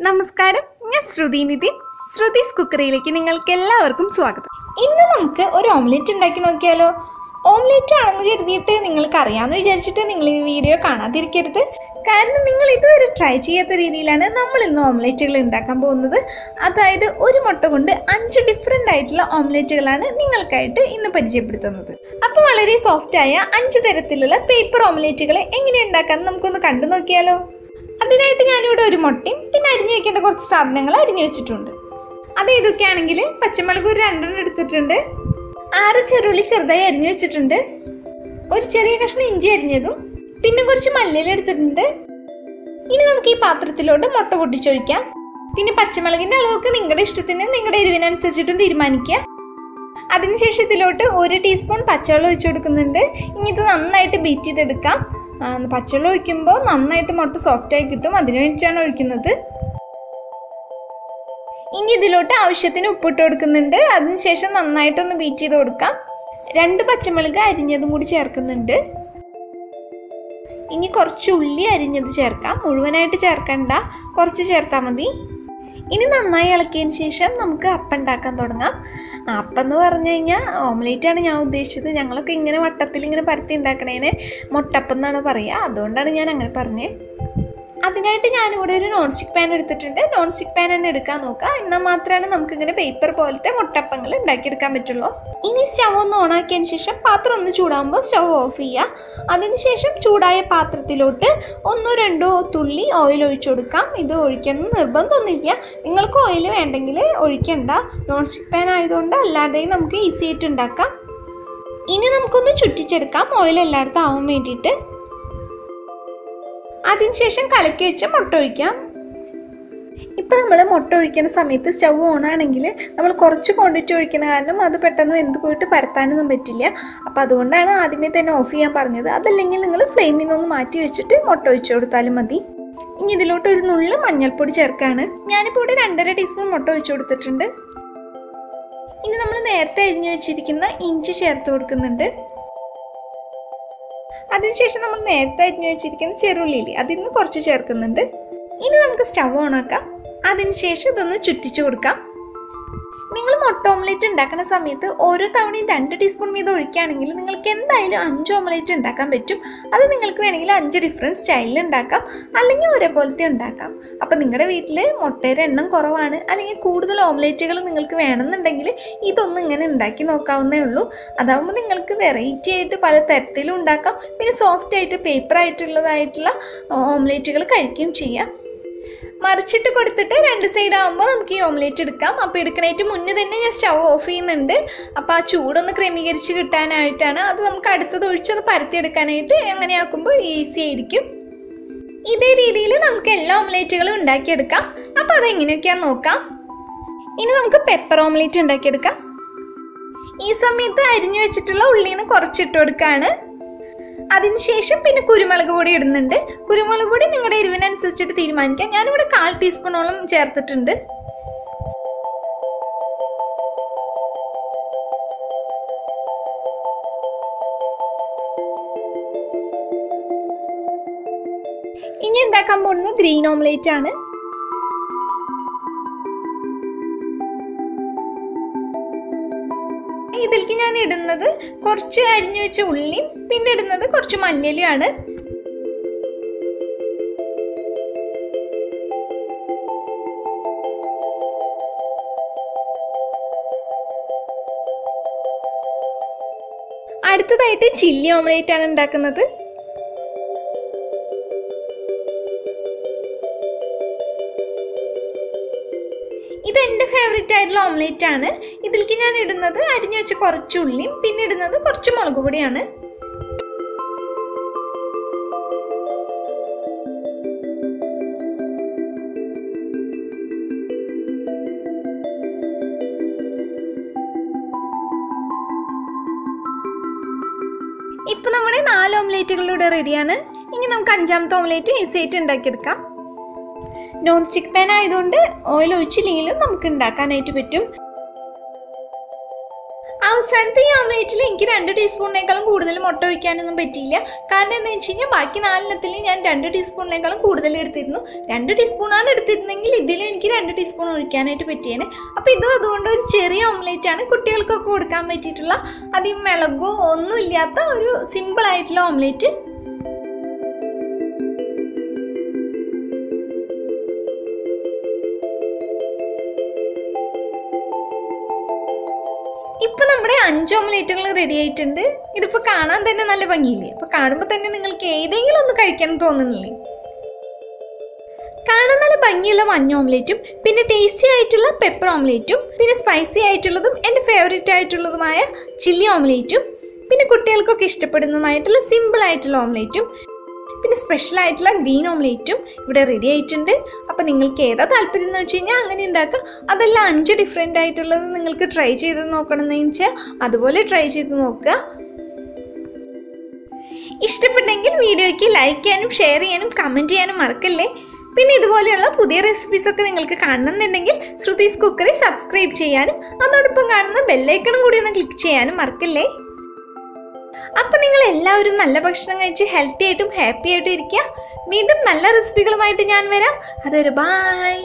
നമസ്കാരം ഞാൻ ശ്രുതി നിതിൻ. ശ്രുതീസ് കുക്കറിയിലേക്ക് നിങ്ങൾക്ക് എല്ലാവർക്കും സ്വാഗതം. ഇന്ന് നമുക്ക് ഒരു ഓംലെറ്റ് ഉണ്ടാക്കി നോക്കിയാലോ? ഓംലെറ്റ് ആണെന്ന് കരുതിയിട്ട് നിങ്ങൾക്ക് അറിയാമെന്ന് വിചാരിച്ചിട്ട് നിങ്ങൾ ഈ വീഡിയോ കാണാതിരിക്കരുത്. കാരണം നിങ്ങൾ ഇതുവരെ ട്രൈ ചെയ്യാത്ത രീതിയിലാണ് നമ്മൾ ഇന്ന് ഓംലെറ്റുകൾ ഉണ്ടാക്കാൻ പോകുന്നത്. അതായത് ഒരു മുട്ട കൊണ്ട് അഞ്ച് ഡിഫറെന്റ് ആയിട്ടുള്ള ഓംലെറ്റുകളാണ് നിങ്ങൾക്കായിട്ട് ഇന്ന് പരിചയപ്പെടുത്തുന്നത്. അപ്പോൾ വളരെ സോഫ്റ്റായ അഞ്ച് തരത്തിലുള്ള പേപ്പർ ഓംലെറ്റുകൾ എങ്ങനെ ഉണ്ടാക്കാമെന്ന് നമുക്കൊന്ന് കണ്ടു നോക്കിയാലോ? അതിനായിട്ട് ഞാനിവിടെ ഒരു മുട്ടയും പിന്നെ അരിഞ്ഞു വെക്കേണ്ട കുറച്ച് സാധനങ്ങൾ അരിഞ്ഞു വെച്ചിട്ടുണ്ട്. അത് ഇതൊക്കെയാണെങ്കിൽ പച്ചമുളക് ഒരു രണ്ടെണ്ണം എടുത്തിട്ടുണ്ട്. ആറ് ചെറുള്ളി ചെറുതായി അരിഞ്ഞു വെച്ചിട്ടുണ്ട്. ഒരു ചെറിയ കഷ്ണം ഇഞ്ചി അരിഞ്ഞതും പിന്നെ കുറച്ച് മല്ലിയില എടുത്തിട്ടുണ്ട്. ഇനി നമുക്ക് ഈ പാത്രത്തിലോട്ട് മുട്ട പൊട്ടിച്ചൊഴിക്കാം. പിന്നെ പച്ചമുളകിന്റെ അളവൊക്കെ നിങ്ങളുടെ ഇഷ്ടത്തിന് നിങ്ങളുടെ എരിവിനനുസരിച്ചിട്ടും തീരുമാനിക്കുക. അതിനുശേഷം ഇതിലോട്ട് ഒരു ടീസ്പൂൺ പച്ചവെള്ളം ഒഴിച്ചു കൊടുക്കുന്നുണ്ട്. ഇനി ഇത് നന്നായിട്ട് ബീറ്റ് ചെയ്തെടുക്കാം. പച്ചവെള്ളം ഒഴിക്കുമ്പോൾ നന്നായിട്ട് മുട്ട സോഫ്റ്റ് ആയി കിട്ടും. അതിനു വേണ്ടിയിട്ടാണ് ഒഴിക്കുന്നത്. ഇനി ഇതിലോട്ട് ആവശ്യത്തിന് ഉപ്പിട്ട് കൊടുക്കുന്നുണ്ട്. അതിനുശേഷം നന്നായിട്ടൊന്ന് ബീറ്റ് ചെയ്ത് കൊടുക്കാം. രണ്ട് പച്ചമുളക് അരിഞ്ഞതും കൂടി ചേർക്കുന്നുണ്ട്. ഇനി കുറച്ച് ഉള്ളി അരിഞ്ഞത് ചേർക്കാം. മുഴുവനായിട്ട് ചേർക്കണ്ട. കുറച്ച് ചേർത്താൽ മതി. ഇനി നന്നായി ഇളക്കിയതിന് ശേഷം നമുക്ക് അപ്പം ഉണ്ടാക്കാൻ തുടങ്ങാം. അപ്പം എന്ന് പറഞ്ഞു കഴിഞ്ഞാൽ ഓംലേറ്റ് ആണ് ഞാൻ ഉദ്ദേശിച്ചത്. ഞങ്ങളൊക്കെ ഇങ്ങനെ വട്ടത്തിൽ ഇങ്ങനെ പരത്തി ഉണ്ടാക്കണേനെ മുട്ടപ്പം എന്നാണ് പറയുക. അതുകൊണ്ടാണ് ഞാൻ അങ്ങനെ പറഞ്ഞത്. അതിനായിട്ട് ഞാനിവിടെ ഒരു നോൺ സ്റ്റിക്ക് പാൻ എടുത്തിട്ടുണ്ട്. നോൺ സ്റ്റിക്ക് പാൻ തന്നെ എടുക്കാൻ നോക്കുക എന്നാൽ മാത്രമാണ് നമുക്കിങ്ങനെ പേപ്പർ പോലത്തെ മുട്ടപ്പങ്ങൾ ഉണ്ടാക്കിയെടുക്കാൻ പറ്റുള്ളൂ. ഇനി സ്റ്റവ് ഒന്ന് ഓണാക്കിയതിന് ശേഷം പാത്രം ഒന്ന് ചൂടാകുമ്പോൾ സ്റ്റവ് ഓഫ് ചെയ്യുക അതിനുശേഷം ചൂടായ പാത്രത്തിലോട്ട് ഒന്നോ രണ്ടോ തുള്ളി ഓയിൽ ഒഴിച്ചു കൊടുക്കാം. ഇത് ഒഴിക്കണം നിർബന്ധമൊന്നുമില്ല. നിങ്ങൾക്ക് ഓയിൽ വേണ്ടെങ്കിൽ ഒഴിക്കണ്ട. നോൺ സ്റ്റിക്ക് പാൻ ആയതുകൊണ്ട് അല്ലാതെയും നമുക്ക് ഈസി ആയിട്ട് ഉണ്ടാക്കാം. ഇനി നമുക്കൊന്ന് ചുറ്റിച്ചെടുക്കാം. ഓയിൽ എല്ലായിടത്തും ആവാൻ വേണ്ടിയിട്ട്. അതിനുശേഷം കലക്കി വെച്ച് മുട്ട ഒഴിക്കാം. ഇപ്പം നമ്മൾ മുട്ട ഒഴിക്കുന്ന സമയത്ത് സ്റ്റവ് ഓൺ ആണെങ്കിൽ നമ്മൾ കുറച്ച് ക്വാണ്ടിറ്റി ഒഴിക്കുന്ന കാരണം അത് പെട്ടെന്ന് വെന്ത് പോയിട്ട് പരത്താനൊന്നും പറ്റില്ല. അപ്പോൾ അതുകൊണ്ടാണ് ആദ്യമേ തന്നെ ഓഫ് ചെയ്യാൻ പറഞ്ഞത്. അതല്ലെങ്കിൽ നിങ്ങൾ ഫ്ലെയിമിൽ നിന്ന് മാറ്റി വെച്ചിട്ട് മുട്ട ഒഴിച്ചു കൊടുത്താലും മതി. ഇനി ഇതിലോട്ട് ഒരു നുള്ളു മഞ്ഞൾപ്പൊടി ചേർക്കാണ്. ഞാനിപ്പോൾ ഇവിടെ രണ്ടര ടീസ്പൂൺ മുട്ട ഒഴിച്ചു കൊടുത്തിട്ടുണ്ട്. ഇനി നമ്മൾ നേരത്തെ അരിഞ്ഞു വെച്ചിരിക്കുന്ന ഇഞ്ചി ചേർത്ത് കൊടുക്കുന്നുണ്ട്. അതിനുശേഷം നമ്മൾ നേരത്തെ അരിഞ്ഞു വെച്ചിരിക്കുന്ന ചെറുള്ളിയില്ലേ അതിൽ കുറച്ച് ചേർക്കുന്നുണ്ട്. ഇനി നമുക്ക് സ്റ്റവ് ആക്കാം അതിനുശേഷം ഇതൊന്ന് ചുറ്റിച്ചു കൊടുക്കാം. നിങ്ങൾ മുട്ട ഓംലേറ്റ് ഉണ്ടാക്കുന്ന സമയത്ത് ഓരോ തവണയും രണ്ട് ടീസ്പൂൺ വീതം ഒഴിക്കുകയാണെങ്കിൽ നിങ്ങൾക്ക് എന്തായാലും അഞ്ച് ഓംലേറ്റ് ഉണ്ടാക്കാൻ പറ്റും. അത് നിങ്ങൾക്ക് വേണമെങ്കിൽ അഞ്ച് ഡിഫറെന്റ് സ്റ്റൈലിൽ ഉണ്ടാക്കാം. അല്ലെങ്കിൽ ഒരേപോലത്തെ ഉണ്ടാക്കാം. അപ്പോൾ നിങ്ങളുടെ വീട്ടിൽ മുട്ടയുടെ എണ്ണം കുറവാണ്. അല്ലെങ്കിൽ കൂടുതൽ ഓംലേറ്റുകൾ നിങ്ങൾക്ക് വേണമെന്നുണ്ടെങ്കിൽ ഇതൊന്നും ഇങ്ങനെ ഉണ്ടാക്കി നോക്കാവുന്നേ ഉള്ളൂ. അതാവുമ്പോൾ നിങ്ങൾക്ക് വെറൈറ്റി ആയിട്ട് പല തരത്തിലും ഉണ്ടാക്കാം. പിന്നെ സോഫ്റ്റ് ആയിട്ട് പേപ്പർ ആയിട്ടുള്ളതായിട്ടുള്ള ഓംലേറ്റുകൾ കഴിക്കുകയും ചെയ്യാം. മറിച്ചിട്ട് കൊടുത്തിട്ട് രണ്ട് സൈഡ് ആകുമ്പോൾ നമുക്ക് ഈ ഓംലേറ്റ് എടുക്കാം. അപ്പോൾ എടുക്കണേറ്റ് മുന്നേ തന്നെ ഞാൻ സ്റ്റവ് ഓഫ് ചെയ്യുന്നുണ്ട്. അപ്പോൾ ആ ചൂടൊന്ന് ക്രമീകരിച്ച് കിട്ടാനായിട്ടാണ് അത് നമുക്ക് അടുത്തത് ഒഴിച്ചൊന്ന് പരത്തിയെടുക്കാനായിട്ട് അങ്ങനെ ആക്കുമ്പോൾ ഈസി ആയിരിക്കും. ഇതേ രീതിയിൽ നമുക്ക് എല്ലാ ഓംലേറ്റുകളും ഉണ്ടാക്കിയെടുക്കാം. അപ്പോൾ അതെങ്ങനെയൊക്കെയാന്ന് നോക്കാം. ഇനി നമുക്ക് പെപ്പർ ഓംലേറ്റ് ഉണ്ടാക്കിയെടുക്കാം. ഈ സമയത്ത് അരിഞ്ഞു വെച്ചിട്ടുള്ള ഉള്ളിന്ന് കുറച്ചിട്ട് കൊടുക്കുകയാണ് അതിനുശേഷം പിന്നെ കുരുമുളക് പൊടി ഇടുന്നുണ്ട്. കുരുമുളക് പൊടി നിങ്ങളുടെ എരിവിനനുസരിച്ചിട്ട് തീരുമാനിക്കാം. ഞാനിവിടെ കാൽ ടീസ്പൂണോളം ചേർത്തിട്ടുണ്ട്. ഇനി ഉണ്ടാക്കാൻ പോകുന്നത് ഗ്രീൻ ഓംലേറ്റ് ആണ് ഇതിലേക്ക് ഞാൻ ഇടുന്നത് കുറച്ച് അരിഞ്ഞു വെച്ച ഉള്ളിയും പിന്നെ ഇടുന്നത് കുറച്ച് മല്ലിയിലുമാണ് അടുത്തതായിട്ട് ചില്ലി ഓംലേറ്റ് ആണ് ഉണ്ടാക്കുന്നത്. ഫേവറേറ്റ് ആയിട്ടുള്ള ഓംലേറ്റ് ആണ്. ഇതിലേക്ക് ഞാൻ ഇടുന്നത് അരിഞ്ഞു വെച്ച കുറച്ച് ഉള്ളിയും പിന്നെ ഇടുന്നത് കുറച്ച് മുളക് പൊടിയാണ്. ഇപ്പൊ നമ്മുടെ നാല് ഓംലേറ്റുകളിലൂടെ റെഡിയാണ് ഇനി നമുക്ക് അഞ്ചാമത്തെ ഓംലേറ്റ് ഈസി ആയിട്ട് ഉണ്ടാക്കിയെടുക്കാം. നോൺ സ്റ്റിക്ക് പാൻ ആയതുകൊണ്ട് ഓയിൽ ഒഴിച്ചില്ലെങ്കിലും നമുക്ക് ഉണ്ടാക്കാനായിട്ട് പറ്റും. അവസാനത്തെ ഈ ഓംലേറ്റിൽ എനിക്ക് രണ്ട് ടീസ്പൂണിനേക്കാളും കൂടുതൽ മുട്ട ഒഴിക്കാനൊന്നും പറ്റിയില്ല. കാരണം എന്താ വെച്ച് കഴിഞ്ഞാൽ ബാക്കി നാലെണ്ണത്തിൽ ഞാൻ രണ്ട് ടീസ്പൂണിനേക്കാളും കൂടുതൽ എടുത്തിരുന്നു. രണ്ട് ടീസ്പൂണാണ് എടുത്തിരുന്നെങ്കിൽ ഇതിലും എനിക്ക് രണ്ട് ടീസ്പൂൺ ഒഴിക്കാനായിട്ട് പറ്റിയേനെ. അപ്പോൾ ഇതും അതുകൊണ്ട് ഒരു ചെറിയ ഓംലേറ്റ് ആണ് കുട്ടികൾക്കൊക്കെ കൊടുക്കാൻ പറ്റിയിട്ടുള്ള അധികം മിളകോ ഒന്നുമില്ലാത്ത ഒരു സിമ്പിളായിട്ടുള്ള ഓംലേറ്റ് ഇപ്പൊ നമ്മുടെ അഞ്ച് ഓംലേറ്റുകൾ റെഡി ആയിട്ടുണ്ട്. ഇതിപ്പോൾ കാണാൻ തന്നെ നല്ല ഭംഗിയില്ലേ? അപ്പോൾ കാണുമ്പോൾ തന്നെ നിങ്ങൾക്ക് ഏതെങ്കിലും ഒന്ന് കഴിക്കാൻ തോന്നുന്നില്ലേ? കാണാൻ നല്ല ഭംഗിയുള്ള മഞ്ഞ ഓംലേറ്റും പിന്നെ ടേസ്റ്റി ആയിട്ടുള്ള പെപ്പർ ഓംലേറ്റും പിന്നെ സ്പൈസി ആയിട്ടുള്ളതും എന്റെ ഫേവറേറ്റ് ആയിട്ടുള്ളതുമായ ചില്ലി ഓംലേറ്റും പിന്നെ കുട്ടികൾക്കൊക്കെ ഇഷ്ടപ്പെടുന്നതുമായിട്ടുള്ള സിമ്പിൾ ആയിട്ടുള്ള ഓംലേറ്റും പിന്നെ സ്പെഷ്യൽ ആയിട്ടുള്ള ഗ്രീൻ ഓംലേറ്റും ഇവിടെ റെഡി ആയിട്ടുണ്ട്. അപ്പോൾ നിങ്ങൾക്ക് ഏതാ താല്പര്യം എന്ന് വെച്ച് കഴിഞ്ഞാൽ അങ്ങനെ ഉണ്ടാക്കുക അതെല്ലാം അഞ്ച് ഡിഫറെന്റ് ആയിട്ടുള്ളത് നിങ്ങൾക്ക് ട്രൈ ചെയ്ത് നോക്കണമെന്ന് വെച്ചാൽ അതുപോലെ ട്രൈ ചെയ്ത് നോക്കുക. ഇഷ്ടപ്പെട്ടെങ്കിൽ വീഡിയോയ്ക്ക് ലൈക്ക് ചെയ്യാനും ഷെയർ ചെയ്യാനും കമന്റ് ചെയ്യാനും മറക്കല്ലേ? പിന്നെ ഇതുപോലെയുള്ള പുതിയ റെസിപ്പീസൊക്കെ നിങ്ങൾക്ക് കാണണമെന്നുണ്ടെങ്കിൽ ശ്രുതീസ് കുക്കറി സബ്സ്ക്രൈബ് ചെയ്യാനും അതോടൊപ്പം കാണുന്ന ബെല്ലൈക്കണും കൂടി ഒന്ന് ക്ലിക്ക് ചെയ്യാനും മറക്കല്ലേ? അപ്പം നിങ്ങൾ എല്ലാവരും നല്ല ഭക്ഷണം കഴിച്ച് ഹെൽത്തി ആയിട്ടും ഹാപ്പി ആയിട്ടും ഇരിക്കുക. വീണ്ടും നല്ല റെസിപ്പികളുമായിട്ട് ഞാൻ വരാം. അതൊരു ബായ്